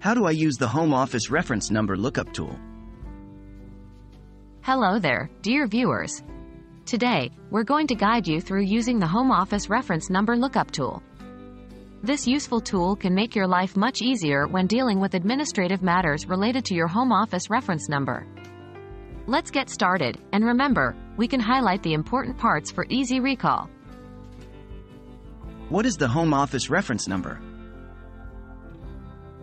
How do I use the Home Office Reference Number Lookup tool? Hello there, dear viewers. Today, we're going to guide you through using the Home Office Reference Number Lookup tool. This useful tool can make your life much easier when dealing with administrative matters related to your home office reference number. Let's get started, and remember, we can highlight the important parts for easy recall. What is the Home Office Reference Number?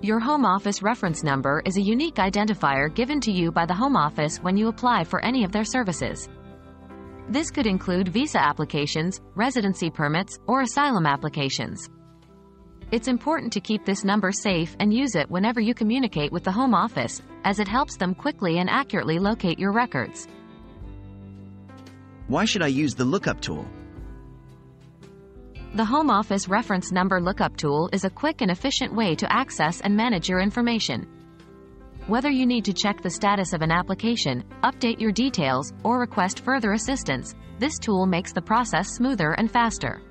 Your Home Office reference number is a unique identifier given to you by the Home Office when you apply for any of their services. This could include visa applications, residency permits, or asylum applications. It's important to keep this number safe and use it whenever you communicate with the Home Office, as it helps them quickly and accurately locate your records. Why should I use the lookup tool? The Home Office Reference Number Lookup tool is a quick and efficient way to access and manage your information. Whether you need to check the status of an application, update your details, or request further assistance, this tool makes the process smoother and faster.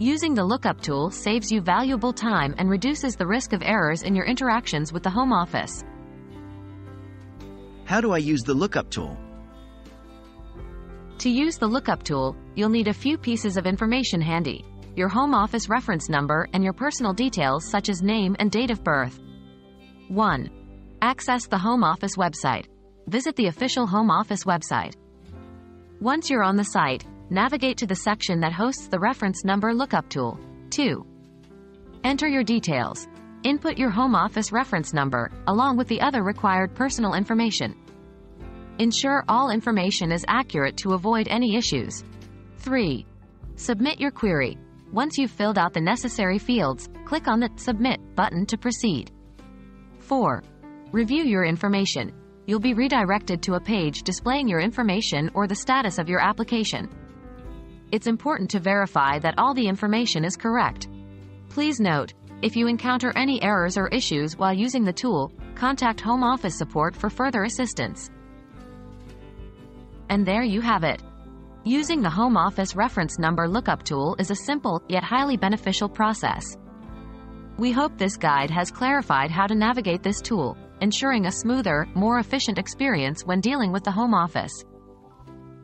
Using the lookup tool saves you valuable time and reduces the risk of errors in your interactions with the Home Office. How do I use the lookup tool? To use the lookup tool, you'll need a few pieces of information handy. Your home office reference number and your personal details such as name and date of birth. 1. Access the Home Office website. Visit the official Home Office website. Once you're on the site, navigate to the section that hosts the reference number lookup tool. 2. Enter your details. Input your home office reference number, along with the other required personal information. Ensure all information is accurate to avoid any issues. 3. Submit your query. Once you've filled out the necessary fields, click on the Submit button to proceed. 4. Review your information. You'll be redirected to a page displaying your information or the status of your application. It's important to verify that all the information is correct. Please note, if you encounter any errors or issues while using the tool, contact Home Office support for further assistance. And there you have it. Using the Home Office Reference Number Lookup tool is a simple, yet highly beneficial process. We hope this guide has clarified how to navigate this tool, ensuring a smoother, more efficient experience when dealing with the Home Office.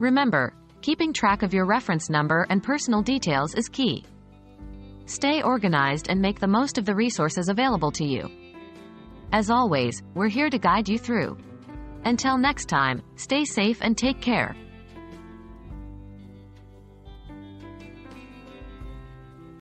Remember, keeping track of your reference number and personal details is key. Stay organized and make the most of the resources available to you. As always, we're here to guide you through. Until next time, stay safe and take care.